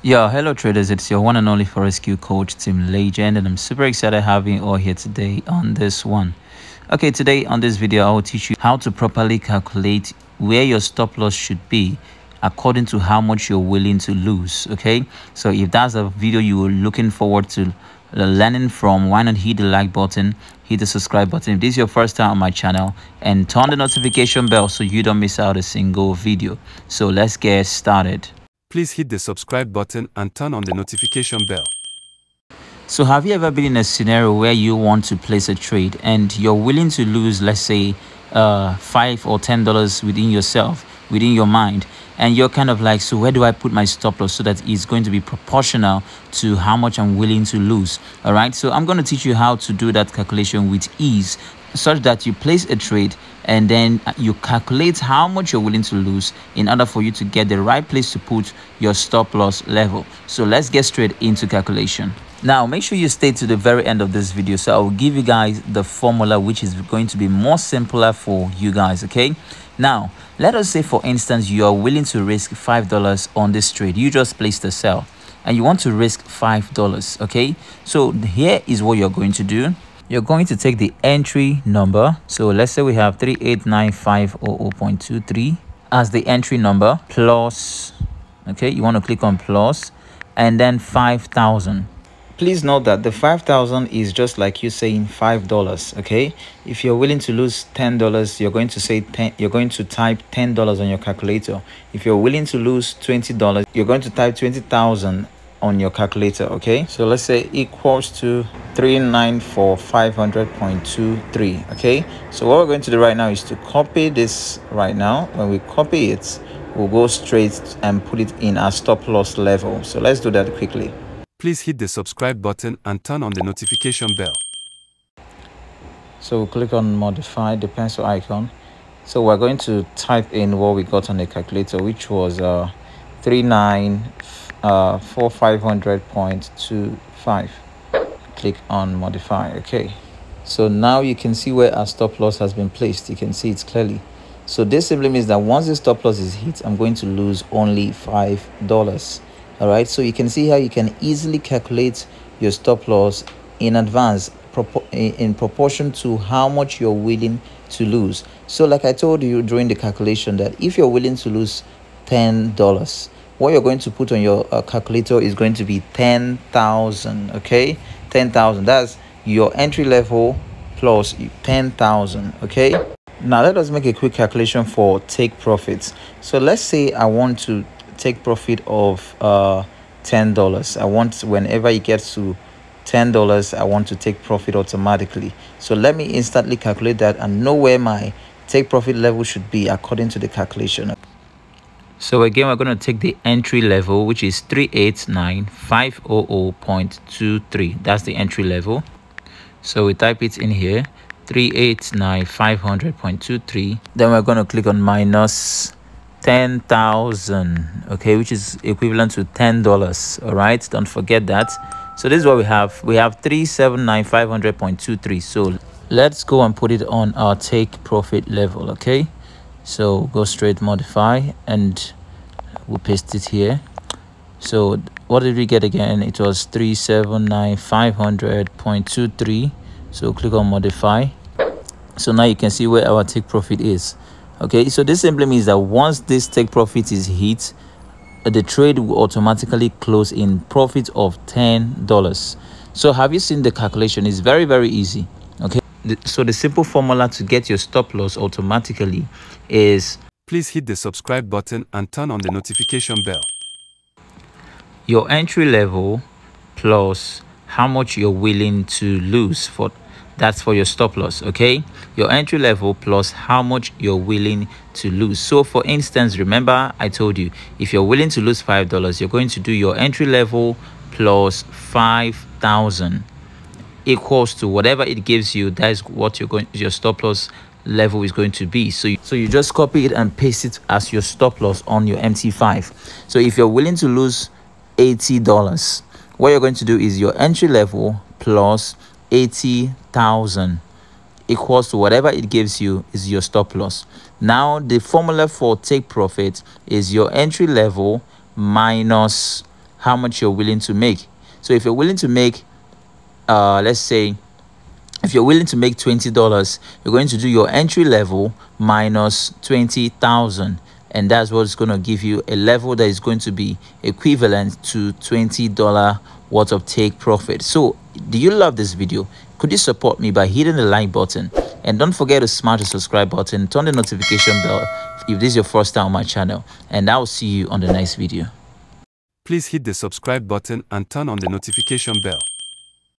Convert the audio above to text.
Yo, hello traders, it's your one and only Forex coach Tim Legend and I'm super excited having you all here today on this one. Okay, today on this video I will teach you how to properly calculate where your stop loss should be according to how much you're willing to lose, okay? So if that's a video you are looking forward to learning from, why not hit the like button, hit the subscribe button if this is your first time on my channel and turn the notification bell so you don't miss out a single video. So let's get started please hit the subscribe button and turn on the notification bell. So have you ever been in a scenario where you want to place a trade and you're willing to lose, let's say, uh, five or ten dollars within yourself, within your mind, and you're kind of like, so where do I put my stop loss so that it's going to be proportional to how much I'm willing to lose? All right, so I'm going to teach you how to do that calculation with ease such that you place a trade and then uh, you calculate how much you're willing to lose in order for you to get the right place to put your stop loss level. So let's get straight into calculation. Now, make sure you stay to the very end of this video. So I will give you guys the formula, which is going to be more simpler for you guys. Okay. Now, let us say, for instance, you are willing to risk $5 on this trade. You just placed the sell and you want to risk $5. Okay. So here is what you're going to do you're going to take the entry number. So let's say we have 38950.23 as the entry number plus okay you want to click on plus and then 5000 please note that the 5000 is just like you saying five dollars okay? If you're willing to lose ten dollars you're going to say 10 you're going to type ten dollars on your calculator. If you're willing to lose twenty dollars you're going to type 20,000 on your calculator okay? So let's say equals to 394,500.23 okay? So what we're going to do right now is to copy this right now. When we copy it we'll go straight and put it in our stop loss level. So let's do that quickly. Please hit the subscribe button and turn on the notification bell. So we'll click on modify the pencil icon. So we're going to type in what we got on the calculator which was uh 39 uh, for 500.25 click on modify okay. So now you can see where our stop loss has been placed. You can see it clearly. So this simply means that once the stop loss is hit i'm going to lose only five dollars. All right so you can see how you can easily calculate your stop loss in advance in proportion to how much you're willing to lose. So like i told you during the calculation that if you're willing to lose ten dollars what you're going to put on your uh, calculator is going to be 10,000 okay? 10,000 that's your entry level plus 10,000 okay? Now let us make a quick calculation for take profits. So let's say I want to take profit of uh $10 I want whenever it gets to $10 I want to take profit automatically. So let me instantly calculate that and know where my take profit level should be according to the calculation so again, we're going to take the entry level, which is 389,500.23. That's the entry level. So we type it in here, 389,500.23. Then we're going to click on minus 10,000, okay, which is equivalent to $10. All right, don't forget that. So this is what we have. We have 379,500.23. So let's go and put it on our take profit level, okay? So go straight modify and we'll paste it here. So what did we get again? It was 379,500.23 so click on modify. So now you can see where our take profit is. Okay so this simply means that once this take profit is hit uh, the trade will automatically close in profit of ten dollars. So have you seen the calculation? It's very very easy so the simple formula to get your stop loss automatically is please hit the subscribe button and turn on the notification bell. Your entry level plus how much you're willing to lose for that's for your stop loss okay? Your entry level plus how much you're willing to lose. So for instance remember i told you if you're willing to lose five dollars you're going to do your entry level plus five thousand equals to whatever it gives you that is what you're going your stop loss level is going to be. So you, so you just copy it and paste it as your stop loss on your mt5 so if you're willing to lose 80 dollars what you're going to do is your entry level plus 80,000 equals to whatever it gives you is your stop loss. Now the formula for take profit is your entry level minus how much you're willing to make. So if you're willing to make uh let's say if you're willing to make $20 you're going to do your entry level minus 20,000 and that's what's going to give you a level that is going to be equivalent to $20 worth of take profit. So do you love this video? Could you support me by hitting the like button? And don't forget to smash the subscribe button turn the notification bell if this is your first time on my channel. And i'll see you on the next video. Please hit the subscribe button and turn on the notification bell.